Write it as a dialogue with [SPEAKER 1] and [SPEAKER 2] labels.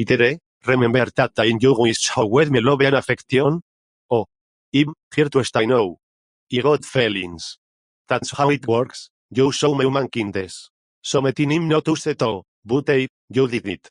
[SPEAKER 1] Itere, remember that time you wish showed me love and affection? Oh, I'm here to stay now. I got feelings. That's how it works. You show me human kindness. Something I'm not used to, but hey, you did it.